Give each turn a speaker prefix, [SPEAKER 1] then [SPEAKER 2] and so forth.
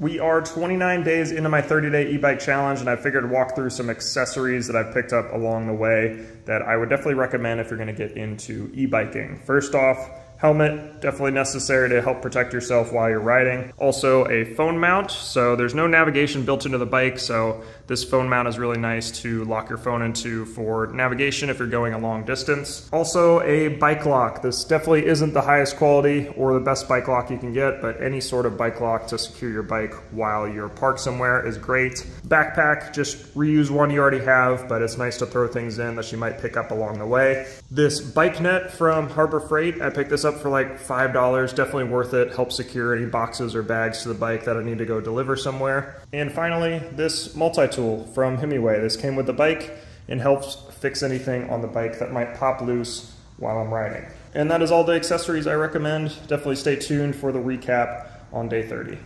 [SPEAKER 1] We are 29 days into my 30 day e-bike challenge and I figured walk through some accessories that I've picked up along the way that I would definitely recommend if you're gonna get into e-biking. First off, Helmet, definitely necessary to help protect yourself while you're riding. Also a phone mount, so there's no navigation built into the bike, so this phone mount is really nice to lock your phone into for navigation if you're going a long distance. Also a bike lock. This definitely isn't the highest quality or the best bike lock you can get, but any sort of bike lock to secure your bike while you're parked somewhere is great. Backpack, just reuse one you already have, but it's nice to throw things in that you might pick up along the way. This bike net from Harbor Freight, I picked this up for like $5, definitely worth it. Helps secure any boxes or bags to the bike that I need to go deliver somewhere. And finally, this multi-tool from Himiway. This came with the bike and helps fix anything on the bike that might pop loose while I'm riding. And that is all the accessories I recommend. Definitely stay tuned for the recap on day 30.